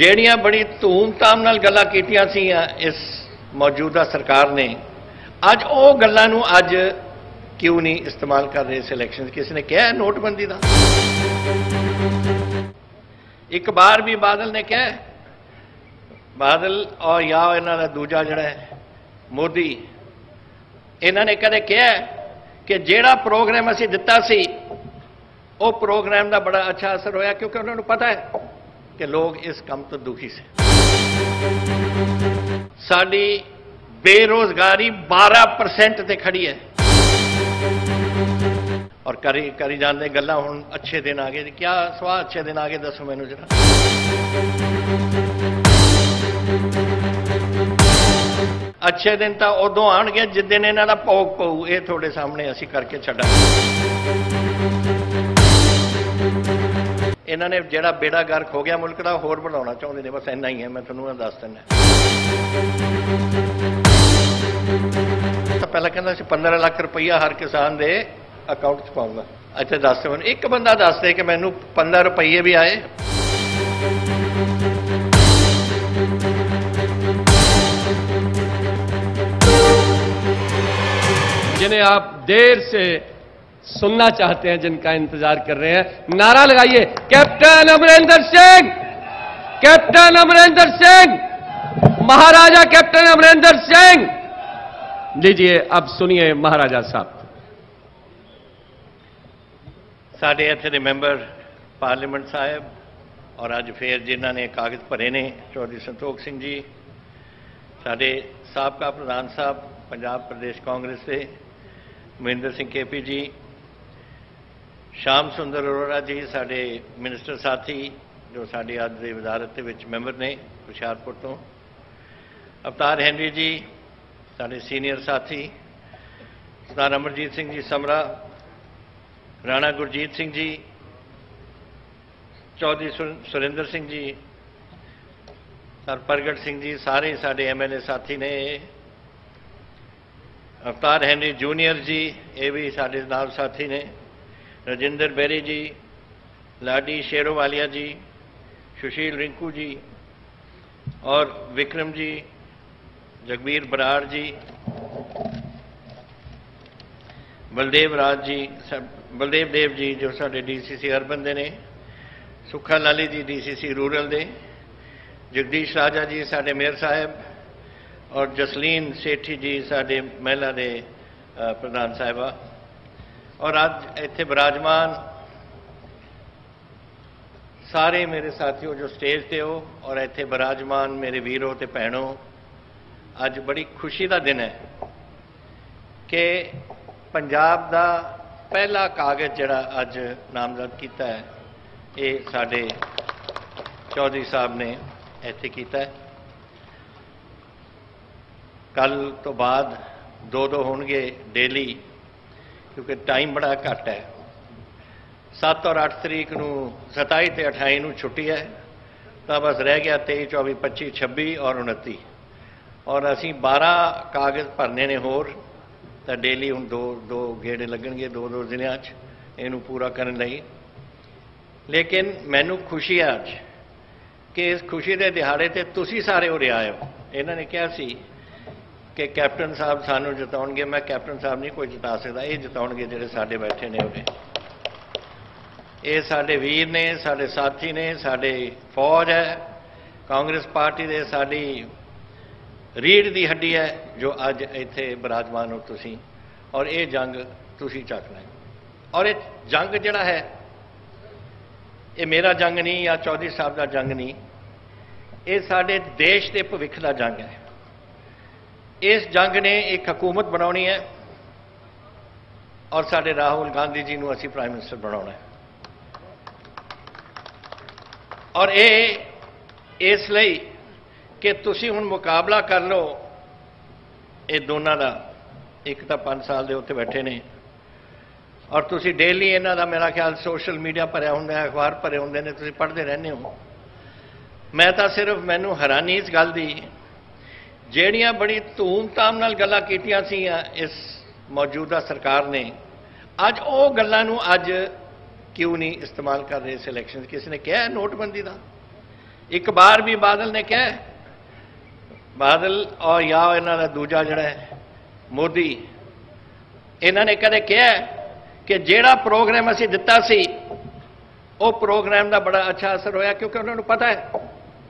ਜਿਹੜੀਆਂ ਬੜੀ ਧੂਮ-ਧਾਮ ਨਾਲ ਗੱਲਾਂ ਕੀਤੀਆਂ ਸੀ ਇਸ ਮੌਜੂਦਾ ਸਰਕਾਰ ਨੇ, ਅੱਜ ਉਹ ਗੱਲਾਂ ਨੂੰ ਅੱਜ ਕਿਉਂ ਨਹੀਂ ਇਸਤੇਮਾਲ ਕਰ ਰਹੇ ਇਸ ਇਲੈਕਸ਼ਨ 'ਚ? ਕਿਸੇ ਨੇ ਕਿਹਾ ਨੋਟਬੰਦੀ ਦਾ? ਇੱਕ ਵਾਰ ਵੀ ਬਾਦਲ ਨੇ ਕਿਹਾ ਬਾਦਲ ਔਰ ਜਾਂ ਇਹਨਾਂ ਦਾ ਦੂਜਾ ਜਿਹੜਾ ਹੈ, ਮੋਦੀ, ਇਹਨਾਂ ਨੇ ਕਦੇ ਕਿਹਾ ਕਿ ਜਿਹੜਾ ਪ੍ਰੋਗਰਾਮ ਅਸੀਂ ਦਿੱਤਾ ਸੀ, ਉਹ ਪ੍ਰੋਗਰਾਮ ਦਾ ਬੜਾ ਅੱਛਾ ਅਸਰ ਹੋਇਆ ਕਿਉਂਕਿ ਉਹਨਾਂ ਨੂੰ ਪਤਾ ਹੈ ਕਿ ਲੋਕ ਇਸ ਕੰਮ ਤੋਂ ਦੁਖੀ ਸੀ। ਸਾਡੀ ਬੇਰੋਜ਼ਗਾਰੀ 12% ਤੇ ਖੜੀ ਹੈ। ਔਰ ਕਰੀ ਕਰੀ ਜਾਂਦੇ ਗੱਲਾਂ ਹੁਣ ਅੱਛੇ ਦਿਨ ਆ ਗਏ ਜੀ। ਕਿਆ ਸਵਾਹ ਅੱਛੇ ਦਿਨ ਆ ਗਏ ਦੱਸੋ ਮੈਨੂੰ ਜਰਾ। ਅੱਛੇ ਦਿਨ ਤਾਂ ਉਦੋਂ ਆਣਗੇ ਜਿਸ ਦਿਨ ਇਹਨਾਂ ਦਾ ਭੋਗ ਪਊ। ਇਹ ਤੁਹਾਡੇ ਸਾਹਮਣੇ ਅਸੀਂ ਕਰਕੇ ਛੱਡਾਂਗੇ। ਇਹਨਾਂ ਨੇ ਜਿਹੜਾ ਬੇੜਾ ਗਰਕ ਹੋ ਗਿਆ ਮੁਲਕ ਦਾ ਹੋਰ ਬਣਾਉਣਾ ਚਾਹੁੰਦੇ ਨੇ ਬਸ ਇੰਨਾ ਹੀ ਹੈ ਮੈਂ ਤੁਹਾਨੂੰ ਇਹ ਦੱਸ ਦਿੰਦਾ ਤਾਂ ਪਹਿਲਾਂ ਕਹਿੰਦਾ ਸੀ 15 ਲੱਖ ਰੁਪਈਆ ਹਰ ਕਿਸਾਨ ਦੇ ਅਕਾਊਂਟ 'ਚ ਪਾਉਂਗਾ ਅੱਛਾ ਦੱਸ ਮੈਨੂੰ ਇੱਕ ਬੰਦਾ ਦੱਸ ਦੇ ਕਿ ਮੈਨੂੰ 15 ਰੁਪਈਏ ਵੀ ਆਏ जिन्हें आप देर से سننا چاہتے ہیں جن کا انتظار کر رہے ہیں۔ نعرہ لگائیے۔ کیپٹن امریندر سنگھ۔ کیپٹن امریندر سنگھ۔ مہاراجا کیپٹن امریندر سنگھ۔ لیجیے، اب سنیے مہاراجا صاحب۔ ساڑھے ایتھے ممبر پارلیمنٹ صاحب اور آج فیر جنہ نے کاغذ بھرے نے، چودھری سنتوک سنگھ جی سارے سابقہ پردھان صاحب، پنجاب پردیش کانگریس سے مہندر سنگھ کے پی جی ਸ਼ਾਮ ਸੁੰਦਰ ਅਰੋੜਾ ਜੀ, ਸਾਡੇ ਮਿਨਿਸਟਰ ਸਾਥੀ, ਜੋ ਸਾਡੇ ਅੱਜ ਦੇ ਵਜ਼ਾਰਤ ਦੇ ਵਿੱਚ ਮੈਂਬਰ ਨੇ ਹੁਸ਼ਿਆਰਪੁਰ ਤੋਂ। ਅਵਤਾਰ ਹੈਨਰੀ ਜੀ, ਸਾਡੇ ਸੀਨੀਅਰ ਸਾਥੀ, ਸਰਦਾਰ ਅਮਰਜੀਤ ਸਿੰਘ ਜੀ ਸਮਰਾ, ਰਾਣਾ ਗੁਰਜੀਤ ਸਿੰਘ ਜੀ, ਚੌਧਰੀ ਸੁਰ- ਸੁਰਿੰਦਰ ਸਿੰਘ ਜੀ, ਸਰ ਪ੍ਰਗਟ ਸਿੰਘ ਜੀ, ਸਾਰੇ ਸਾਡੇ ਐਮਐਲਏ ਸਾਥੀ ਨੇ। ਅਵਤਾਰ ਹੈਨਰੀ ਜੂਨੀਅਰ ਜੀ, ਇਹ ਵੀ ਸਾਡੇ ਨਾਲ ਸਾਥੀ ਨੇ। ਰਜਿੰਦਰ ਬੈਰੀ ਜੀ ਲਾਡੀ ਸ਼ੇਰੋਵਾਲੀਆ ਜੀ ਸੁਸ਼ੀਲ ਰਿੰਕੂ ਜੀ ਔਰ ਵਿਕਰਮ ਜੀ ਜਗਬੀਰ ਬਰਾੜ ਜੀ ਬਲਦੇਵ ਰਾਜ ਜੀ ਸਰ- ਬਲਦੇਵ ਦੇਵ ਜੀ ਜੋ ਸਾਡੇ ਡੀਸੀਸੀ ਅਰਬਨ ਦੇ ਨੇ ਸੁੱਖਾ ਲਾਲੀ ਜੀ ਡੀਸੀਸੀ ਰੂਰਲ ਦੇ ਜਗਦੀਸ਼ ਰਾਜਾ ਜੀ ਸਾਡੇ ਮੇਅਰ ਸਾਹਿਬ ਔਰ ਜਸਲੀਨ ਸੇਠੀ ਜੀ ਸਾਡੇ ਮਹਿਲਾ ਦੇ ਅ, ਪ੍ਰਧਾਨ ਸਾਹਿਬਾ। ਔਰ ਅੱਜ ਇੱਥੇ ਬਿਰਾਜਮਾਨ ਸਾਰੇ ਮੇਰੇ ਸਾਥੀਓ ਜੋ ਸਟੇਜ ਤੇ ਹੋ ਔਰ ਇੱਥੇ ਬਿਰਾਜਮਾਨ ਮੇਰੇ ਵੀਰੋ ਤੇ ਭੈਣੋ, ਅੱਜ ਬੜੀ ਖੁਸ਼ੀ ਦਾ ਦਿਨ ਹੈ ਕਿ ਪੰਜਾਬ ਦਾ ਪਹਿਲਾ ਕਾਗਜ਼ ਜਿਹੜਾ ਅੱਜ ਨਾਮਜ਼ਦ ਕੀਤਾ ਹੈ, ਇਹ ਸਾਡੇ ਚੌਧਰੀ ਸਾਹਿਬ ਨੇ ਇੱਥੇ ਕੀਤਾ ਹੈ। ਕੱਲ ਤੋਂ ਬਾਅਦ ਦੋ ਦੋ ਹੋਣਗੇ ਡੇਲੀ ਕਿਉਂਕਿ ਟਾਈਮ ਬੜਾ ਘੱਟ ਹੈ। 7 ਔਰ 8 ਤਰੀਕ ਨੂੰ 27 ਤੇ 28 ਨੂੰ ਛੁੱਟੀ ਹੈ। ਤਾਂ ਬਸ ਰਹਿ ਗਿਆ 23 24 25 26 ਔਰ 29 ਔਰ ਅਸੀਂ 12 ਕਾਗਜ਼ ਭਰਨੇ ਨੇ ਹੋਰ। ਤਾਂ ਡੇਲੀ ਹੁਣ ਦੋ ਦੋ ਗੇੜੇ ਲੱਗਣਗੇ ਦੋ ਦੋ ਜ਼ਿਲ੍ਹਿਆਂ 'ਚ। ਇਹਨੂੰ ਪੂਰਾ ਕਰਨ ਲਈ। ਲੇਕਿਨ ਮੈਨੂੰ ਖੁਸ਼ੀ ਹੈ ਅੱਜ ਕਿ ਇਸ ਖੁਸ਼ੀ ਦੇ ਦਿਹਾੜੇ ਤੇ ਤੁਸੀਂ ਸਾਰੇ ਉਰੇ ਆਏ ਹੋ। ਇਹਨਾਂ ਨੇ ਕਿਹਾ ਸੀ ਕਿ ਕੈਪਟਨ ਸਾਹਿਬ ਸਾਨੂੰ ਜਿਤਾਉਣਗੇ, ਮੈਂ ਕੈਪਟਨ ਸਾਹਿਬ ਨਹੀਂ ਕੋਈ ਜਿਤਾ ਸਕਦਾ, ਇਹ ਜਿਤਾਉਣਗੇ ਜਿਹੜੇ ਸਾਡੇ ਬੈਠੇ ਨੇ ਉਹਨੇ ਇਹ ਸਾਡੇ ਵੀਰ ਨੇ, ਸਾਡੇ ਸਾਥੀ ਨੇ, ਸਾਡੇ ਫੌਜ ਹੈ, ਕਾਂਗਰਸ ਪਾਰਟੀ ਦੇ ਸਾਡੀ ਰੀੜ ਦੀ ਹੱਡੀ ਹੈ, ਜੋ ਅੱਜ ਇੱਥੇ ਬਿਰਾਜਮਾਨ ਹੋ ਤੁਸੀਂ, ਔਰ ਇਹ ਜੰਗ ਤੁਸੀਂ ਚੱਕਣਾ ਹੈ। ਔਰ ਇਹ ਜੰਗ ਜਿਹੜਾ ਹੈ, ਇਹ ਮੇਰਾ ਜੰਗ ਨਹੀਂ ਜਾਂ ਚੌਧਰੀ ਸਾਹਿਬ ਦਾ ਜੰਗ ਨਹੀਂ, ਇਹ ਸਾਡੇ ਦੇਸ਼ ਦੇ ਭਵਿੱਖ ਦਾ ਜੰਗ ਹੈ। ਇਸ ਜੰਗ ਨੇ ਇੱਕ ਹਕੂਮਤ ਬਣਾਉਣੀ ਹੈ ਔਰ ਸਾਡੇ ਰਾਹੁਲ ਗਾਂਧੀ ਜੀ ਨੂੰ ਅਸੀਂ ਪ੍ਰਾਈਮ ਮਿਨਿਸਟਰ ਬਣਾਉਣਾ ਹੈ। ਔਰ ਇਹ ਇਸ ਲਈ ਕਿ ਤੁਸੀਂ ਹੁਣ ਮੁਕਾਬਲਾ ਕਰ ਲਓ, ਇਹ ਦੋਨਾਂ ਦਾ, ਇੱਕ ਤਾਂ 5 ਸਾਲ ਦੇ ਉੱਤੇ ਬੈਠੇ ਨੇ। ਔਰ ਤੁਸੀਂ ਡੇਲੀ ਇਹਨਾਂ ਦਾ ਮੇਰਾ ਖਿਆਲ ਸੋਸ਼ਲ ਮੀਡੀਆ ਭਰਿਆ ਹੁੰਦਾ ਹੈ, ਅਖਬਾਰ ਭਰੇ ਹੁੰਦੇ ਨੇ, ਤੁਸੀਂ ਪੜ੍ਹਦੇ ਰਹਿੰਦੇ ਹੋ। ਮੈਂ ਤਾਂ ਸਿਰਫ ਮੈਨੂੰ ਹੈਰਾਨੀ ਇਸ ਗੱਲ ਦੀ ਜਿਹੜੀਆਂ ਬੜੀ ਧੂਮ-ਧਾਮ ਨਾਲ ਗੱਲਾਂ ਕੀਤੀਆਂ ਸੀ ਇਸ ਮੌਜੂਦਾ ਸਰਕਾਰ ਨੇ, ਅੱਜ ਉਹ ਗੱਲਾਂ ਨੂੰ ਅੱਜ ਕਿਉਂ ਨਹੀਂ ਇਸਤੇਮਾਲ ਕਰ ਰਹੇ ਇਸ ਇਲੈਕਸ਼ਨ 'ਚ ਕਿਸੇ ਨੇ ਕਿਹਾ ਨੋਟਬੰਦੀ ਦਾ? ਇੱਕ ਵਾਰ ਵੀ ਬਾਦਲ ਨੇ ਕਿਹਾ ਬਾਦਲ ਔਰ ਜਾਂ ਇਹਨਾਂ ਦਾ ਦੂਜਾ ਜਿਹੜਾ ਹੈ, ਮੋਦੀ, ਇਹਨਾਂ ਨੇ ਕਦੇ ਕਿਹਾ ਕਿ ਜਿਹੜਾ ਪ੍ਰੋਗਰਾਮ ਅਸੀਂ ਦਿੱਤਾ ਸੀ, ਉਹ ਪ੍ਰੋਗਰਾਮ ਦਾ ਬੜਾ ਅੱਛਾ ਅਸਰ ਹੋਇਆ ਕਿਉਂਕਿ ਉਹਨਾਂ ਨੂੰ ਪਤਾ ਹੈ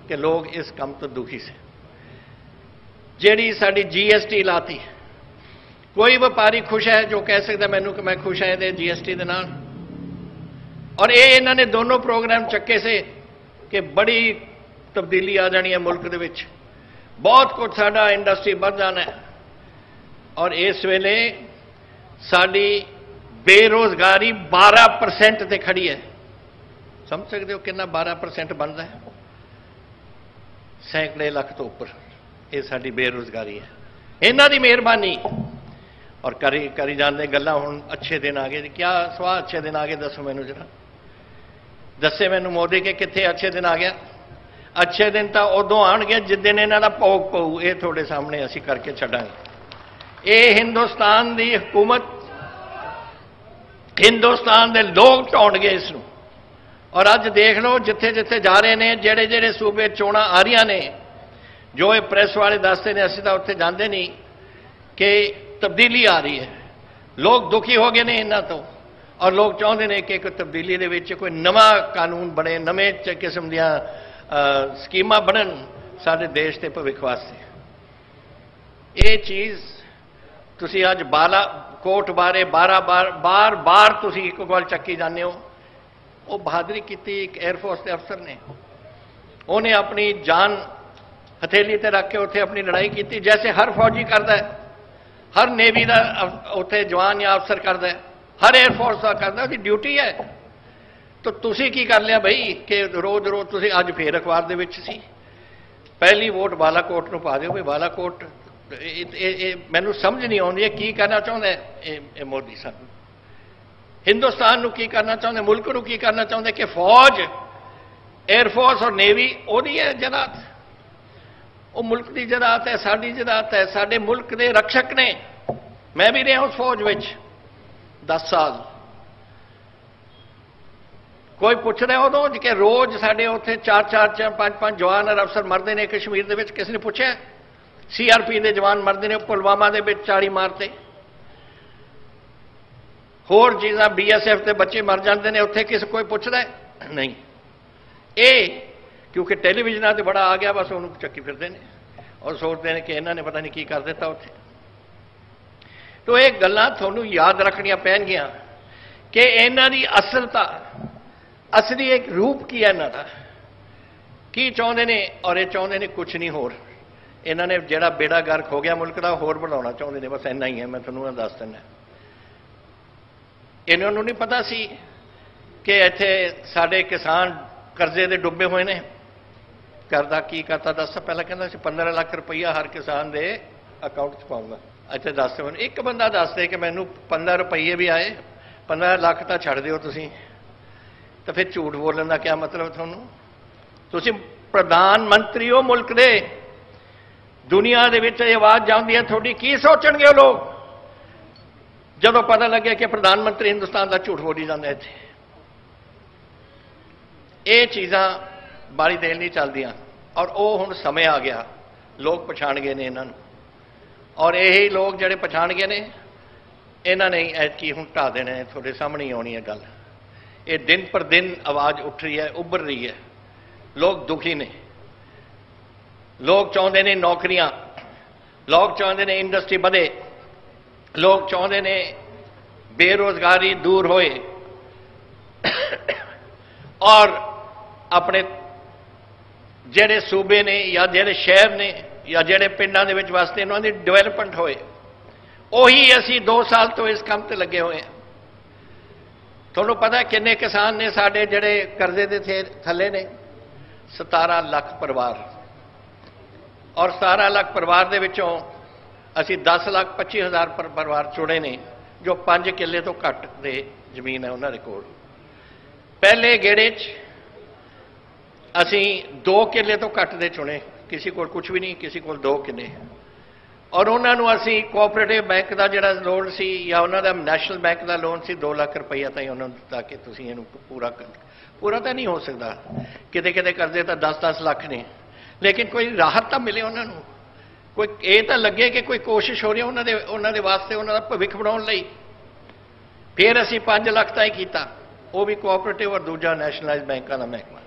ਕਿ ਲੋਕ ਇਸ ਕੰਮ ਤੋਂ ਦੁਖੀ ਸੀ। ਜਿਹੜੀ ਸਾਡੀ ਜੀਐਸਟੀ ਲਾਤੀ। ਕੋਈ ਵਪਾਰੀ ਖੁਸ਼ ਹੈ ਜੋ ਕਹਿ ਸਕਦਾ ਮੈਨੂੰ ਕਿ ਮੈਂ ਖੁਸ਼ ਹਾਂ ਇਹਦੇ ਜੀਐਸਟੀ ਦੇ ਨਾਲ। ਔਰ ਇਹ ਇਹਨਾਂ ਨੇ ਦੋਨੋਂ ਪ੍ਰੋਗਰਾਮ ਚੱਕੇ ਸੇ ਕਿ ਬੜੀ ਤਬਦੀਲੀ ਆ ਜਾਣੀ ਹੈ ਮੁਲਕ ਦੇ ਵਿੱਚ। ਬਹੁਤ ਕੁਝ ਸਾਡਾ ਇੰਡਸਟਰੀ ਵੱਧ ਜਾਣਾ ਹੈ। ਔਰ ਇਸ ਵੇਲੇ ਸਾਡੀ ਬੇਰੋਜ਼ਗਾਰੀ 12% ਤੇ ਖੜੀ ਹੈ। ਸਮਝ ਸਕਦੇ ਹੋ ਕਿੰਨਾ 12% ਬਣਦਾ ਹੈ? ਸੈਂਕੜੇ ਲੱਖ ਤੋਂ ਉੱਪਰ। ਇਹ ਸਾਡੀ ਬੇਰੋਜ਼ਗਾਰੀ ਹੈ। ਇਹਨਾਂ ਦੀ ਮਿਹਰਬਾਨੀ। ਔਰ ਕਰੀ ਕਰੀ ਜਾਂਦੇ ਗੱਲਾਂ ਹੁਣ ਅੱਛੇ ਦਿਨ ਆ ਗਏ। ਕੀ ਸਵਾਹ ਅੱਛੇ ਦਿਨ ਆ ਗਏ ਦੱਸੋ ਮੈਨੂੰ ਜਰਾ। ਦੱਸੇ ਮੈਨੂੰ ਮੋਦੀ ਕਿ ਕਿੱਥੇ ਅੱਛੇ ਦਿਨ ਆ ਗਿਆ। ਅੱਛੇ ਦਿਨ ਤਾਂ ਉਦੋਂ ਆਣਗੇ ਜਿੱਦਣ ਇਹਨਾਂ ਦਾ ਭੋਗ ਪਊ। ਇਹ ਤੁਹਾਡੇ ਸਾਹਮਣੇ ਅਸੀਂ ਕਰਕੇ ਛੱਡਾਂਗੇ। ਇਹ ਹਿੰਦੁਸਤਾਨ ਦੀ ਹਕੂਮਤ, ਹਿੰਦੁਸਤਾਨ ਦੇ ਲੋਕ ਢਾਉਣਗੇ ਇਸ ਨੂੰ। ਔਰ ਅੱਜ ਦੇਖ ਲਓ ਜਿੱਥੇ ਜਿੱਥੇ ਜਾ ਰਹੇ ਨੇ ਜਿਹੜੇ ਜਿਹੜੇ ਸੂਬੇ ਚੋਣਾਂ ਆ ਰਹੀਆਂ ਨੇ ਜੋ ਇਹ ਪ੍ਰੈਸ ਵਾਲੇ ਦੱਸਦੇ ਨੇ, ਅਸੀਂ ਤਾਂ ਉੱਥੇ ਜਾਂਦੇ ਨਹੀਂ ਕਿ ਤਬਦੀਲੀ ਆ ਰਹੀ ਹੈ। ਲੋਕ ਦੁਖੀ ਹੋ ਗਏ ਨੇ ਇਹਨਾਂ ਤੋਂ ਔਰ ਲੋਕ ਚਾਹੁੰਦੇ ਨੇ ਕਿ ਇੱਕ ਤਬਦੀਲੀ ਦੇ ਵਿੱਚ ਕੋਈ ਨਵਾਂ ਕਾਨੂੰਨ ਬਣੇ, ਨਵੇਂ ਕਿਸਮ ਦੀਆਂ ਸਕੀਮਾਂ ਬਣਨ ਸਾਡੇ ਦੇਸ਼ ਦੇ ਭਵਿੱਖ ਵਾਸਤੇ। ਇਹ ਚੀਜ਼ ਤੁਸੀਂ ਅੱਜ ਬਾਲਾ ਕੋਟ ਬਾਰੇ 12 ਬਾਰ ਬਾਰ ਬਾਰ ਤੁਸੀਂ ਇੱਕ ਗੱਲ ਚੱਕੀ ਜਾਂਦੇ ਹੋ। ਉਹ ਬਹਾਦਰੀ ਕੀਤੀ ਇੱਕ 에ਅਰਫੋਰਸ ਦੇ ਅਫਸਰ ਨੇ। ਉਹਨੇ ਆਪਣੀ ਜਾਨ ਹਥੇਲੀ ਤੇ ਰੱਖ ਕੇ ਉੱਥੇ ਆਪਣੀ ਲੜਾਈ ਕੀਤੀ, ਜੈਸੇ ਹਰ ਫੌਜੀ ਕਰਦਾ ਹੈ, ਹਰ ਨੇਵੀ ਦਾ ਉੱਥੇ ਜਵਾਨ ਜਾਂ ਅਫਸਰ ਕਰਦਾ ਹੈ, ਹਰ 에ਅਰਫੋਰਸ ਦਾ ਕਰਦਾ ਉਹਦੀ ਡਿਊਟੀ ਹੈ। ਤਾਂ ਤੁਸੀਂ ਕੀ ਕਰ ਲਿਆ ਬਈ ਕਿ ਰੋਜ਼ ਰੋਜ਼ ਤੁਸੀਂ ਅੱਜ ਫੇਰ ਅਖਬਾਰ ਦੇ ਵਿੱਚ ਸੀ? ਪਹਿਲੀ ਵੋਟ ਬਾਲਾਕੋਟ ਨੂੰ ਪਾ ਦਿਓ ਵੀ ਬਾਲਾਕੋਟ, ਇਹ ਮੈਨੂੰ ਸਮਝ ਨਹੀਂ ਆਉਂਦੀ ਹੈ ਕੀ ਕਰਨਾ ਚਾਹੁੰਦਾ ਇਹ ਮੋਦੀ ਸਾਹਿਬ ਹਿੰਦੁਸਤਾਨ ਨੂੰ ਕੀ ਕਰਨਾ ਚਾਹੁੰਦੇ, ਮੁਲਕ ਨੂੰ ਕੀ ਕਰਨਾ ਚਾਹੁੰਦੇ ਕਿ ਫੌਜ 에ਅਰਫੋਰਸ ਔਰ ਨੇਵੀ ਉਹਦੀ ਹੈ ਜਨਾਤ ਉਹ ਮੁਲਕ ਦੀ ਜਨਾਤ ਹੈ, ਸਾਡੀ ਜਨਾਤ ਹੈ, ਸਾਡੇ ਮੁਲਕ ਦੇ ਰਕਸ਼ਕ ਨੇ। ਮੈਂ ਵੀ ਰਿਹਾ ਉਸ ਫੌਜ ਵਿੱਚ 10 ਸਾਲ। ਕੋਈ ਪੁੱਛਦਾ ਉਦੋਂ ਕਿ ਰੋਜ਼ ਸਾਡੇ ਉੱਥੇ 4 4 5 5 ਜਵਾਨ ਔਰ ਅਫਸਰ ਮਰਦੇ ਨੇ ਕਸ਼ਮੀਰ ਦੇ ਵਿੱਚ, ਕਿਸੇ ਨੇ ਪੁੱਛਿਆ? ਸੀਆਰਪੀ ਦੇ ਜਵਾਨ ਮਰਦੇ ਨੇ ਪੁਲਵਾਮਾ ਦੇ ਵਿੱਚ 40 ਮਾਰਤੇ। ਹੋਰ ਚੀਜ਼ਾਂ ਬੀਐਸਐਫ ਦੇ ਬੱਚੇ ਮਰ ਜਾਂਦੇ ਨੇ, ਉੱਥੇ ਕਿਸ ਕੋਈ ਪੁੱਛਦਾ ਨਹੀਂ। ਇਹ ਕਿਉਂਕਿ ਟੈਲੀਵਿਜ਼ਨਾਂ ਤੇ ਬੜਾ ਆ ਗਿਆ, ਬਸ ਉਹਨੂੰ ਚੱਕੀ ਫਿਰਦੇ ਨੇ। ਔਰ ਸੋਚਦੇ ਨੇ ਕਿ ਇਹਨਾਂ ਨੇ ਪਤਾ ਨਹੀਂ ਕੀ ਕਰ ਦਿੱਤਾ ਉੱਥੇ। ਤੋ ਇਹ ਗੱਲਾਂ ਤੁਹਾਨੂੰ ਯਾਦ ਰੱਖਣੀਆਂ ਪੈਣਗੀਆਂ ਕਿ ਇਹਨਾਂ ਦੀ ਅਸਲਤਾ ਅਸਲੀ ਇੱਕ ਰੂਪ ਕੀ ਹੈ ਇਹਨਾਂ ਦਾ? ਕੀ ਚਾਹੁੰਦੇ ਨੇ ਔਰ ਇਹ ਚਾਹੁੰਦੇ ਨੇ ਕੁਝ ਨਹੀਂ ਹੋਰ? ਇਹਨਾਂ ਨੇ ਜਿਹੜਾ ਬੇੜਾ ਗਰਕ ਹੋ ਗਿਆ ਮੁਲਕ ਦਾ, ਹੋਰ ਬਣਾਉਣਾ ਚਾਹੁੰਦੇ ਨੇ, ਬਸ ਇੰਨਾ ਹੀ ਹੈ, ਮੈਂ ਤੁਹਾਨੂੰ ਇਹ ਦੱਸ ਦਿੰਦਾ। ਇਹਨਾਂ ਨੂੰ ਨਹੀਂ ਪਤਾ ਸੀ ਕਿ ਇੱਥੇ ਸਾਡੇ ਕਿਸਾਨ ਕਰਜ਼ੇ ਦੇ ਡੁੱਬੇ ਹੋਏ ਨੇ। ਕਰਦਾ, ਕੀ ਕਰਤਾ ਦੱਸ। ਪਹਿਲਾਂ ਕਹਿੰਦਾ ਸੀ 15 ਲੱਖ ਰੁਪਈਆ ਹਰ ਕਿਸਾਨ ਦੇ ਅਕਾਊਂਟ 'ਚ ਪਾਉਂਦਾ ਅੱਛਾ, ਦੱਸ ਮੈਨੂੰ। ਇੱਕ ਬੰਦਾ ਦੱਸ ਦੇ ਕਿ ਮੈਨੂੰ 15 ਰੁਪਈਏ ਵੀ ਆਏ 15 ਲੱਖ ਤਾਂ ਛੱਡ ਦਿਓ ਤੁਸੀਂ। ਤਾਂ ਫਿਰ ਝੂਠ ਬੋਲਣ ਦਾ ਕੀ ਮਤਲਬ ਤੁਹਾਨੂੰ? ਤੁਸੀਂ ਪ੍ਰਧਾਨ ਮੰਤਰੀ ਹੋ ਮੁਲਕ ਦੇ, ਦੁਨੀਆ ਦੇ ਵਿੱਚ ਇਹ ਆਵਾਜ਼ ਜਾਂਦੀ ਹੈ, ਤੁਹਾਡੀ ਕੀ ਸੋਚਣਗੇ ਉਹ ਲੋਕ? ਜਦੋਂ ਪਤਾ ਲੱਗਿਆ ਕਿ ਪ੍ਰਧਾਨ ਮੰਤਰੀ ਹਿੰਦੁਸਤਾਨ ਦਾ ਝੂਠ ਬੋਲੀ ਜਾਂਦਾ ਇੱਥੇ। ਇਹ ਚੀਜ਼ਾਂ ਬਾਰੀ ਦੇਰ ਨਹੀਂ ਚੱਲਦੀਆਂ। ਔਰ ਉਹ ਹੁਣ ਸਮੇਂ ਆ ਗਿਆ। ਲੋਕ ਪਛਾਣ ਗਏ ਨੇ ਇਹਨਾਂ ਨੂੰ। ਔਰ ਇਹੀ ਲੋਕ ਜਿਹੜੇ ਪਛਾਣ ਗਏ ਨੇ, ਇਹਨਾਂ ਨੇ ਐਤਕੀ ਹੁਣ ਢਾ ਦੇਣਾ ਹੈ, ਤੁਹਾਡੇ ਸਾਹਮਣੇ ਹੀ ਆਉਣੀ ਹੈ ਗੱਲ। ਇਹ ਦਿਨ ਪਰ ਦਿਨ ਆਵਾਜ਼ ਉੱਠ ਰਹੀ ਹੈ, ਉੱਭਰ ਰਹੀ ਹੈ। ਲੋਕ ਦੁਖੀ ਨੇ। ਲੋਕ ਚਾਹੁੰਦੇ ਨੇ ਨੌਕਰੀਆਂ। ਲੋਕ ਚਾਹੁੰਦੇ ਨੇ ਇੰਡਸਟਰੀ ਵਧੇ। ਲੋਕ ਚਾਹੁੰਦੇ ਨੇ ਬੇਰੋਜ਼ਗਾਰੀ ਦੂਰ ਹੋਏ। ਔਰ ਆਪਣੇ ਜਿਹੜੇ ਸੂਬੇ ਨੇ ਜਾਂ ਜਿਹੜੇ ਸ਼ਹਿਰ ਨੇ ਜਾਂ ਜਿਹੜੇ ਪਿੰਡਾਂ ਦੇ ਵਿੱਚ ਵਸਦੇ ਉਹਨਾਂ ਦੀ ਡਿਵੈਲਪਮੈਂਟ ਹੋਏ। ਉਹੀ ਅਸੀਂ 2 ਸਾਲ ਤੋਂ ਇਸ ਕੰਮ ਤੇ ਲੱਗੇ ਹੋਏ ਹਾਂ। ਤੁਹਾਨੂੰ ਪਤਾ ਕਿੰਨੇ ਕਿਸਾਨ ਨੇ ਸਾਡੇ ਜਿਹੜੇ ਕਰਜ਼ੇ ਦੇ ਥੇ- ਥੱਲੇ ਨੇ? 17 ਲੱਖ ਪਰਿਵਾਰ। ਔਰ 17 ਲੱਖ ਪਰਿਵਾਰ ਦੇ ਵਿੱਚੋਂ ਅਸੀਂ 10 ਲੱਖ 25 ਹਜ਼ਾਰ ਪਰ, ਪਰਿਵਾਰ ਚੁਣੇ ਨੇ, ਜੋ 5 ਕਿੱਲੇ ਤੋਂ ਘੱਟ ਦੇ ਜ਼ਮੀਨ ਹੈ ਉਹਨਾਂ ਦੇ ਕੋਲ। ਪਹਿਲੇ ਗੇੜੇ 'ਚ ਅਸੀਂ 2 ਕਿੱਲੇ ਤੋਂ ਘੱਟ ਦੇ ਚੁਣੇ। ਕਿਸੇ ਕੋਲ ਕੁਝ ਵੀ ਨਹੀਂ, ਕਿਸੇ ਕੋਲ 2 ਕਿੱਲੇ। ਔਰ ਉਹਨਾਂ ਨੂੰ ਅਸੀਂ ਕੋਆਪਰੇਟਿਵ ਬੈਂਕ ਦਾ ਜਿਹੜਾ ਲੋਨ ਸੀ ਜਾਂ ਉਹਨਾਂ ਦਾ ਨੈਸ਼ਨਲ ਬੈਂਕ ਦਾ ਲੋਨ ਸੀ 2 ਲੱਖ ਰੁਪਈਆ ਤਾਂ ਉਹਨਾਂ ਨੂੰ ਦਿੱਤਾ ਕਿ ਤੁਸੀਂ ਇਹਨੂੰ ਪੂਰਾ ਕਰ ਪੂਰਾ ਤਾਂ ਨਹੀਂ ਹੋ ਸਕਦਾ। ਕਿਤੇ ਕਿਤੇ ਕਰਦੇ ਤਾਂ 10-10 ਲੱਖ ਨੇ। ਲੇਕਿਨ ਕੋਈ ਰਾਹਤ ਤਾਂ ਮਿਲੇ ਉਹਨਾਂ ਨੂੰ। ਕੋਈ ਇਹ ਤਾਂ ਲੱਗੇ ਕਿ ਕੋਈ ਕੋਸ਼ਿਸ਼ ਹੋ ਰਹੀ ਉਹਨਾਂ ਦੇ ਉਹਨਾਂ ਦੇ ਵਾਸਤੇ ਉਹਨਾਂ ਦਾ ਭਵਿੱਖ ਬਣਾਉਣ ਲਈ। ਫਿਰ ਅਸੀਂ 5 ਲੱਖ ਤਾਂ ਹੀ ਕੀਤਾ। ਉਹ ਵੀ ਕੋਆਪਰੇਟਿਵ ਔਰ ਦੂਜਾ ਨੈਸ਼ਨਲਾਈਜ਼ ਬੈਂਕਾਂ ਦਾ ਮਹਿਕਮਾ।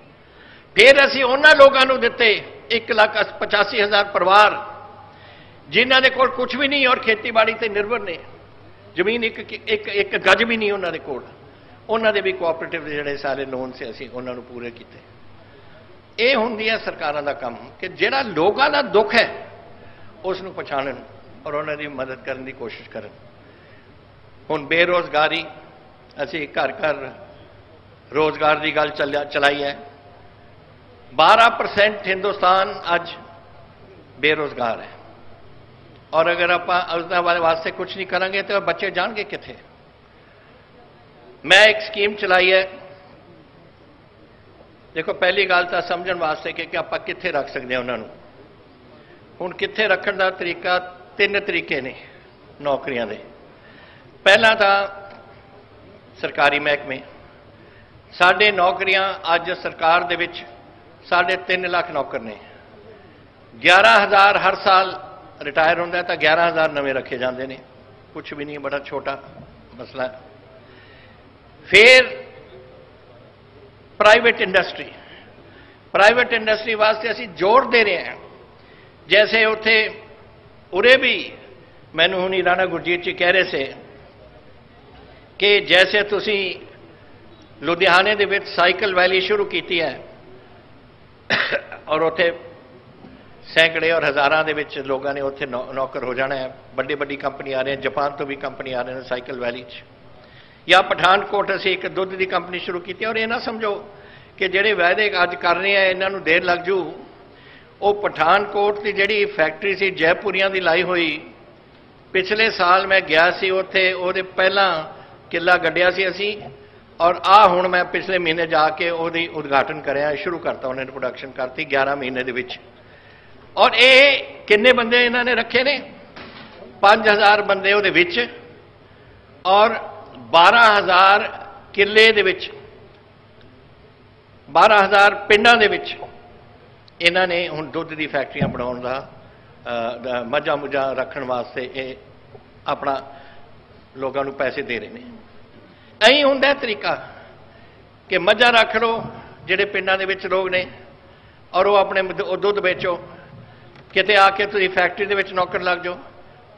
ਫਿਰ ਅਸੀਂ ਉਹਨਾਂ ਲੋਕਾਂ ਨੂੰ ਦਿੱਤੇ 1 ਲੱਖ 85 ਹਜ਼ਾਰ ਪਰਿਵਾਰ, ਜਿਨ੍ਹਾਂ ਦੇ ਕੋਲ ਕੁਝ ਵੀ ਨਹੀਂ ਔਰ ਖੇਤੀਬਾੜੀ ਤੇ ਨਿਰਭਰ ਨੇ। ਜ਼ਮੀਨ ਇੱਕ ਇੱਕ ਇੱਕ ਗੱਜ ਵੀ ਨਹੀਂ ਉਹਨਾਂ ਦੇ ਕੋਲ। ਉਹਨਾਂ ਦੇ ਵੀ ਕੋਆਪਰੇਟਿਵ ਦੇ ਜਿਹੜੇ ਸਾਰੇ ਲੋਨ ਸੀ ਅਸੀਂ ਉਹਨਾਂ ਨੂੰ ਪੂਰੇ ਕੀਤੇ। ਇਹ ਹੁੰਦੀ ਹੈ ਸਰਕਾਰਾਂ ਦਾ ਕੰਮ ਕਿ ਜਿਹੜਾ ਲੋਕਾਂ ਦਾ ਦੁੱਖ ਹੈ ਉਸ ਨੂੰ ਪਛਾਣਨ ਔਰ ਉਹਨਾਂ ਦੀ ਮਦਦ ਕਰਨ ਦੀ ਕੋਸ਼ਿਸ਼ ਕਰਨ। ਹੁਣ ਬੇਰੋਜ਼ਗਾਰੀ, ਅਸੀਂ ਘਰ ਘਰ ਰੋਜ਼ਗਾਰ ਦੀ ਗੱਲ ਚੱਲਿਆ- ਚਲਾਈ ਹੈ। 12% ਹਿੰਦੁਸਤਾਨ ਅੱਜ ਬੇਰੋਜ਼ਗਾਰ ਹੈ। ਔਰ ਅਗਰ ਆਪਾਂ ਉਸ ਦਾ ਵਾਸਤੇ ਕੁਝ ਨਹੀਂ ਕਰਾਂਗੇ ਤਾਂ ਬੱਚੇ ਜਾਣਗੇ ਕਿੱਥੇ? ਮੈਂ ਇੱਕ ਸਕੀਮ ਚਲਾਈ ਹੈ। ਦੇਖੋ, ਪਹਿਲੀ ਗੱਲ ਤਾਂ ਸਮਝਣ ਵਾਸਤੇ ਕਿ ਕਿ ਆਪਾਂ ਕਿੱਥੇ ਰੱਖ ਸਕਦੇ ਹਾਂ ਉਹਨਾਂ ਨੂੰ। ਹੁਣ ਕਿੱਥੇ ਰੱਖਣ ਦਾ ਤਰੀਕਾ ਤਿੰਨ ਤਰੀਕੇ ਨੇ ਨੌਕਰੀਆਂ ਦੇ। ਪਹਿਲਾਂ ਤਾਂ ਸਰਕਾਰੀ ਮਹਿਕਮੇ। ਸਾਡੇ ਨੌਕਰੀਆਂ ਅੱਜ ਸਰਕਾਰ ਦੇ ਵਿੱਚ ਸਾਢੇ 3 ਲੱਖ ਨੌਕਰ ਨੇ। 11000 ਹਰ ਸਾਲ ਰਿਟਾਇਰ ਹੁੰਦਾ ਹੈ ਤਾਂ 11000 ਨਵੇਂ ਰੱਖੇ ਜਾਂਦੇ ਨੇ। ਕੁਝ ਵੀ ਨਹੀਂ, ਬੜਾ ਛੋਟਾ ਮਸਲਾ ਫਿਰ ਪ੍ਰਾਈਵੇਟ ਇੰਡਸਟਰੀ। ਪ੍ਰਾਈਵੇਟ ਇੰਡਸਟਰੀ ਵਾਸਤੇ ਅਸੀਂ ਜ਼ੋਰ ਦੇ ਰਹੇ ਹਾਂ। ਜੈਸੇ ਉੱਥੇ ਉਰੇ ਵੀ ਮੈਨੂੰ ਹੁਣੀ ਰਾਣਾ ਗੁਰਜੀਤ ਜੀ ਕਹਿ ਰਹੇ ਸੀ ਕਿ ਜੈਸੇ ਤੁਸੀਂ ਲੁਧਿਆਣੇ ਦੇ ਵਿੱਚ ਸਾਈਕਲ ਵੈਲੀ ਸ਼ੁਰੂ ਕੀਤੀ ਹੈ ਔਰ ਉੱਥੇ ਸੈਂਕੜੇ ਔਰ ਹਜ਼ਾਰਾਂ ਦੇ ਵਿੱਚ ਲੋਕਾਂ ਨੇ ਉੱਥੇ ਨੌ- ਨੌਕਰ ਹੋ ਜਾਣਾ ਹੈ। ਵੱਡੀ ਵੱਡੀ ਕੰਪਨੀ ਆ ਰਹੀਆਂ ਜਾਪਾਨ ਤੋਂ ਵੀ ਕੰਪਨੀ ਆ ਰਹੇ ਨੇ, ਸਾਈਕਲ ਵੈਲੀ 'ਚ। ਜਾਂ ਪਠਾਨਕੋਟ ਅਸੀਂ ਇੱਕ ਦੁੱਧ ਦੀ ਕੰਪਨੀ ਸ਼ੁਰੂ ਕੀਤੀ ਔਰ ਇਹ ਨਾ ਸਮਝੋ ਕਿ ਜਿਹੜੇ ਵਾਅਦੇ ਅੱਜ ਕਰ ਰਹੇ ਆ, ਇਹਨਾਂ ਨੂੰ ਦੇਰ ਲੱਗ ਜੂ। ਉਹ ਪਠਾਨਕੋਟ ਦੀ ਜਿਹੜੀ ਫੈਕਟਰੀ ਸੀ, ਜੈਪੁਰੀਆਂ ਦੀ ਲਾਈ ਹੋਈ, ਪਿਛਲੇ ਸਾਲ ਮੈਂ ਗਿਆ ਸੀ, ਉੱਥੇ ਉਹਦੇ ਪਹਿਲਾਂ ਕਿੱਲਾ ਗੱਡਿਆ ਸੀ ਅਸੀਂ। ਔਰ ਆ ਹੁਣ ਮੈਂ ਪਿਛਲੇ ਮਹੀਨੇ ਜਾ ਕੇ ਉਹਦੀ ਉਦਘਾਟਨ ਕਰਿਆ, ਸ਼ੁਰੂ ਕਰਤਾ, ਉਹਨਾਂ ਨੇ ਪ੍ਰੋਡਕਸ਼ਨ ਕਰਤੀ 11 ਮਹੀਨੇ ਦੇ ਵਿੱਚ। ਔਰ ਇਹ ਕਿੰਨੇ ਬੰਦੇ ਇਹਨਾਂ ਨੇ ਰੱਖੇ ਨੇ? 5000 ਬੰਦੇ ਉਹਦੇ ਵਿੱਚ। ਔਰ 12000 ਕਿੱਲੇ ਦੇ ਵਿੱਚ। 12000 ਪਿੰਡਾਂ ਦੇ ਵਿੱਚ ਇਹਨਾਂ ਨੇ ਹੁਣ ਦੁੱਧ ਦੀ ਫੈਕਟਰੀਆਂ ਬਣਾਉਣ ਦਾ ਦਾ ਮੱਝਾਂ ਮੁੱਝਾਂ ਰੱਖਣ ਵਾਸਤੇ ਇਹ ਆਪਣਾ ਲੋਕਾਂ ਨੂੰ ਪੈਸੇ ਦੇ ਰਹੇ ਨੇ। ਐਂ ਹੁੰਦਾ ਤਰੀਕਾ ਕਿ ਮੱਝਾਂ ਰੱਖ ਲਓ, ਜਿਹੜੇ ਪਿੰਡਾਂ ਦੇ ਵਿੱਚ ਲੋਕ ਨੇ, ਔਰ ਉਹ ਆਪਣੇ ਦੁੱਧ ਵੇਚੋ। ਕਿਤੇ ਆ ਕੇ ਤੁਸੀਂ ਫੈਕਟਰੀ ਦੇ ਵਿੱਚ ਨੌਕਰ ਲੱਗ ਜਾਓ।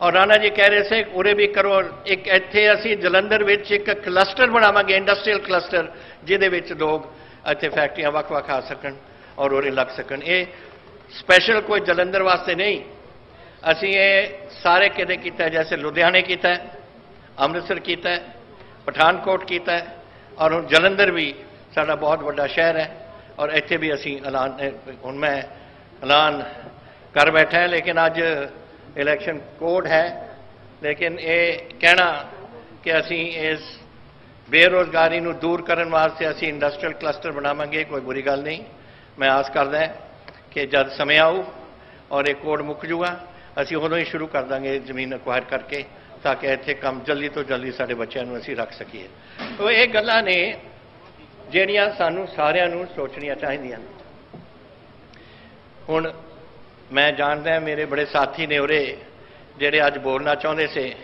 ਔਰ ਰਾਣਾ ਜੀ ਕਹਿ ਰਹੇ ਸੀ, ਉਰੇ ਵੀ ਕਰੋ, ਇੱਕ ਇੱਥੇ ਅਸੀਂ ਜਲੰਧਰ ਵਿੱਚ ਇੱਕ ਕਲਸਟਰ ਬਣਾਵਾਂਗੇ, ਇੰਡਸਟਰੀਅਲ ਕਲਸਟਰ, ਜਿਹਦੇ ਵਿੱਚ ਲੋਕ ਇੱਥੇ ਫੈਕਟਰੀਆਂ ਵੱਖ-ਵੱਖ ਆ ਸਕਣ ਔਰ ਉਰੇ ਲੱਗ ਸਕਣ। ਇਹ ਸਪੈਸ਼ਲ ਕੋਈ ਜਲੰਧਰ ਵਾਸਤੇ ਨਹੀਂ। ਅਸੀਂ ਇਹ ਸਾਰੇ ਕਿਤੇ ਕੀਤਾ ਜੈਸੇ ਲੁਧਿਆਣੇ ਕੀਤਾ ਅੰਮ੍ਰਿਤਸਰ ਕੀਤਾ ਪਠਾਨਕੋਟ ਕੀਤਾ ਹੈ, ਔਰ ਹੁਣ ਜਲੰਧਰ ਵੀ ਸਾਡਾ ਬਹੁਤ ਵੱਡਾ ਸ਼ਹਿਰ ਹੈ ਔਰ ਇੱਥੇ ਵੀ ਅਸੀਂ ਐਲਾਨ ਹੁਣ ਮੈਂ ਐਲਾਨ ਕਰ ਬੈਠਾ ਹੈ ਲੇਕਿਨ ਅੱਜ ਇਲੈਕਸ਼ਨ ਕੋਡ ਹੈ। ਲੇਕਿਨ ਇਹ ਕਹਿਣਾ ਕਿ ਅਸੀਂ ਇਸ ਬੇਰੋਜ਼ਗਾਰੀ ਨੂੰ ਦੂਰ ਕਰਨ ਵਾਸਤੇ ਅਸੀਂ ਇੰਡਸਟਰੀਅਲ ਕਲਸਟਰ ਬਣਾਵਾਂਗੇ ਕੋਈ ਬੁਰੀ ਗੱਲ ਨਹੀਂ। ਮੈਂ ਆਸ ਕਰਦਾ ਕਿ ਜਦ ਸਮੇਂ ਆਊ ਔਰ ਇਹ ਕੋਡ ਮੁੱਕ ਜੂਗਾ ਅਸੀਂ ਉਦੋਂ ਹੀ ਸ਼ੁਰੂ ਕਰ ਦਾਂਗੇ ਜ਼ਮੀਨ ਅਕਵਾਇਰ ਕਰਕੇ। ਤਾਂ ਕਿ ਇੱਥੇ ਕੰਮ ਜਲਦੀ ਤੋਂ ਜਲਦੀ ਸਾਡੇ ਬੱਚਿਆਂ ਨੂੰ ਅਸੀਂ ਰੱਖ ਸਕੀਏ। ਤੋ ਇਹ ਗੱਲਾਂ ਨੇ ਜਿਹੜੀਆਂ ਸਾਨੂੰ ਸਾਰਿਆਂ ਨੂੰ ਸੋਚਣੀਆਂ ਚਾਹੀਦੀਆਂ ਨੇ। ਹੁਣ ਮੈਂ ਜਾਣਦਾ ਮੇਰੇ ਬੜੇ ਸਾਥੀ ਨੇ ਉਰੇ, ਜਿਹੜੇ ਅੱਜ ਬੋਲਣਾ ਚਾਹੁੰਦੇ ਸੀ।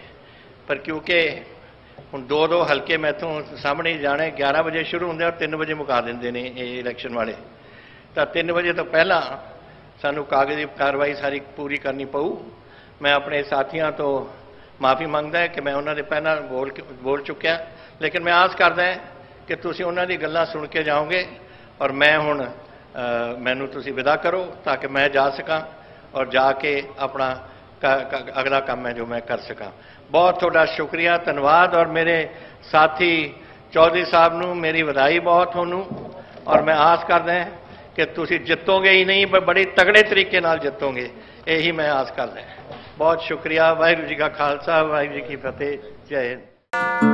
ਪਰ ਕਿਉਂਕਿ ਹੁਣ ਦੋ ਦੋ ਹਲਕੇ ਮੈਥੋਂ ਸਾਹਮਣੇ ਹੀ ਜਾਣੇ 11 ਵਜੇ ਸ਼ੁਰੂ ਹੁੰਦੇ ਔਰ 3 ਵਜੇ ਮੁਕਾ ਦਿੰਦੇ ਨੇ ਇਹ ਇਲੈਕਸ਼ਨ ਵਾਲੇ। ਤਾਂ 3 ਵਜੇ ਤੋਂ ਪਹਿਲਾਂ ਸਾਨੂੰ ਕਾਗਜ਼ੀ ਕਾਰਵਾਈ ਸਾਰੀ ਪੂਰੀ ਕਰਨੀ ਪਊ। ਮੈਂ ਆਪਣੇ ਸਾਥੀਆਂ ਤੋਂ ਮਾਫੀ ਮੰਗਦਾ ਹਾਂ ਕਿ ਮੈਂ ਉਹਨਾਂ ਦੇ ਪਹਿਲਾਂ ਬੋਲ ਕੇ- ਬੋਲ ਚੁੱਕਿਆ। ਲੇਕਿਨ ਮੈਂ ਆਸ ਕਰਦਾ ਹਾਂ ਕਿ ਤੁਸੀਂ ਉਹਨਾਂ ਦੀ ਗੱਲਾਂ ਸੁਣ ਕੇ ਜਾਓਗੇ ਔਰ ਮੈਂ ਹੁਣ ਮੈਨੂੰ ਤੁਸੀਂ ਵਿਦਾ ਕਰੋ ਤਾਂ ਕਿ ਮੈਂ ਜਾ ਸਕਾਂ ਔਰ ਜਾ ਕੇ ਆਪਣਾ ਅਗਲਾ ਕੰਮ ਹੈ ਜੋ ਮੈਂ ਕਰ ਸਕਾਂ। ਬਹੁਤ ਤੁਹਾਡਾ ਸ਼ੁਕਰੀਆ, ਧੰਨਵਾਦ ਔਰ ਮੇਰੇ ਸਾਥੀ ਚੌਧਰੀ ਸਾਹਿਬ ਨੂੰ ਮੇਰੀ ਵਧਾਈ ਬਹੁਤ ਤੁਹਾਨੂੰ ਔਰ ਮੈਂ ਆਸ ਕਰਦਾ ਹਾਂ ਕਿ ਤੁਸੀਂ ਜਿੱਤੋਗੇ ਹੀ ਨਹੀਂ ਪਰ ਬੜੇ ਤਗੜੇ ਤਰੀਕੇ ਨਾਲ ਜਿੱਤੋਗੇ। ਇਹੀ ਮੈਂ ਆਸ ਕਰਦਾ ਹਾਂ। ਬਹੁਤ ਸ਼ੁਕਰੀਆ ਵਾਹਿਗੁਰੂ ਜੀ ਕਾ ਖਾਲਸਾ ਵਾਹਿਗੁਰੂ ਜੀ ਕੀ ਫਤਿਹ ਜੈ ਹਿੰਦ।